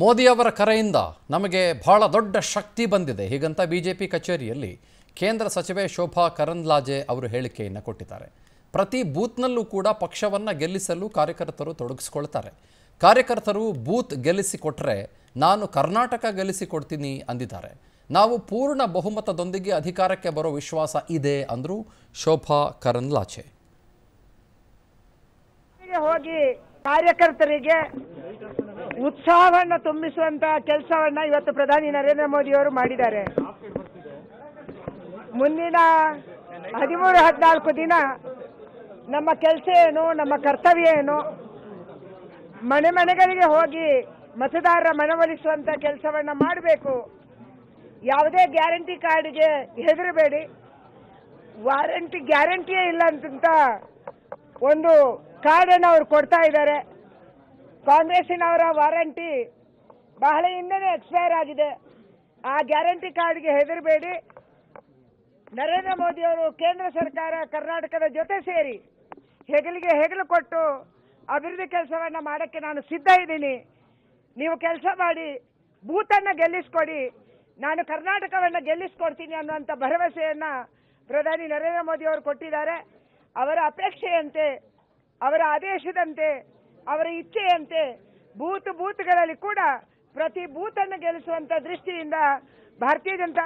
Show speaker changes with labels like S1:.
S1: ಮೋದಿಯವರ ಕರೆಯಿಂದ ನಮಗೆ ಬಹಳ ದೊಡ್ಡ ಶಕ್ತಿ ಬಂದಿದೆ. ಹೀಗಂತ ಬಿಜೆಪಿ ಕಚೇರಿಯಲ್ಲಿ ಕೇಂದ್ರ ಸಚಿವೆ ಶೋಭಾ ಕರಂದ್ಲಾಜೆ ಅವರು ಹೇಳಿಕೆಯನ್ನು ಕೊಟ್ಟಿದ್ದಾರೆ. ಪ್ರತಿ ಬೂತ್ನಲ್ಲೂ ಕೂಡ ಪಕ್ಷವನ್ನು ಗೆಲ್ಲಿಸಲು ಕಾರ್ಯಕರ್ತರು ತೊಡಗಿಸ್ಕೊಳ್ತಾರೆ. ಕಾರ್ಯಕರ್ತರು ಬೂತ್ ಗೆಲ್ಲಿಸಿಕೊಟ್ರೆ ನಾನು ಕರ್ನಾಟಕ ಗೆಲ್ಲಿಸಿಕೊಡ್ತೀನಿ ಅಂದಿದ್ದಾರೆ. ನಾವು ಪೂರ್ಣ ಬಹುಮತದೊಂದಿಗೆ ಅಧಿಕಾರಕ್ಕೆ ಬರೋ ವಿಶ್ವಾಸ ಇದೆ ಅಂದರು ಶೋಭಾ ಕರಂದ್ಲಾಜೆ.
S2: ಹೋಗಿ ಕಾರ್ಯಕರ್ತರಿಗೆ ಉತ್ಸಾಹವನ್ನ ತುಂಬಿಸುವಂತ ಕೆಲಸವನ್ನ ಇವತ್ತು ಪ್ರಧಾನಿ ನರೇಂದ್ರ ಮೋದಿ ಅವರು ಮಾಡಿದ್ದಾರೆ. ಮುಂದಿನ ಹದಿಮೂರು, ಹದಿನಾಲ್ಕು ದಿನ ನಮ್ಮ ಕೆಲಸ ಏನು, ನಮ್ಮ ಕರ್ತವ್ಯ ಏನು? ಮನೆ ಮನೆಗಳಿಗೆ ಹೋಗಿ ಮತದಾರರ ಮನವೊಲಿಸುವಂತ ಕೆಲಸವನ್ನ ಮಾಡಬೇಕು. ಯಾವುದೇ ಗ್ಯಾರಂಟಿ ಕಾರ್ಡ್ಗೆ ಹೆದರಬೇಡಿ. ವಾರಂಟಿ ಗ್ಯಾರಂಟಿಯೇ ಇಲ್ಲ ಅಂತ ಒಂದು ಕಾರ್ಡನ್ನು ಅವ್ರು ಕೊಡ್ತಾ ಇದ್ದಾರೆ. ಕಾಂಗ್ರೆಸ್ಸಿನವರ ವಾರಂಟಿ ಬಹಳ ಹಿಂದೆನೇ ಎಕ್ಸ್ಪೈರ್ ಆಗಿದೆ. ಆ ಗ್ಯಾರಂಟಿ ಕಾರ್ಡ್ಗೆ ಹೆದರಬೇಡಿ. ನರೇಂದ್ರ ಮೋದಿಯವರು ಕೇಂದ್ರ ಸರ್ಕಾರ ಕರ್ನಾಟಕದ ಜೊತೆ ಸೇರಿ ಹೆಗಲಿಗೆ ಹೆಗಲು ಕೊಟ್ಟು ಅಭಿವೃದ್ಧಿ ಕೆಲಸವನ್ನು ಮಾಡಕ್ಕೆ ನಾನು ಸಿದ್ಧ ಇದ್ದೀನಿ. ನೀವು ಕೆಲಸ ಮಾಡಿ, ಬೂತನ್ನು ಗೆಲ್ಲಿಸ್ಕೊಡಿ, ನಾನು ಕರ್ನಾಟಕವನ್ನು ಗೆಲ್ಲಿಸ್ಕೊಡ್ತೀನಿ ಅನ್ನುವಂಥ ಭರವಸೆಯನ್ನ ಪ್ರಧಾನಿ ನರೇಂದ್ರ ಮೋದಿ ಅವರು ಕೊಟ್ಟಿದ್ದಾರೆ. ಅವರ ಅಪೇಕ್ಷೆಯಂತೆ, ಅವರ ಆದೇಶದಂತೆ ಅವರ ಇಚ್ಛೆಯಂತೆ ಬೂತ್ ಬೂತ್ಗಳಲ್ಲಿ ಕೂಡ ಪ್ರತಿ ಬೂತನ್ನು ಗೆಲ್ಲಿಸುವಂತ ದೃಷ್ಟಿಯಿಂದ ಭಾರತೀಯ ಜನತಾ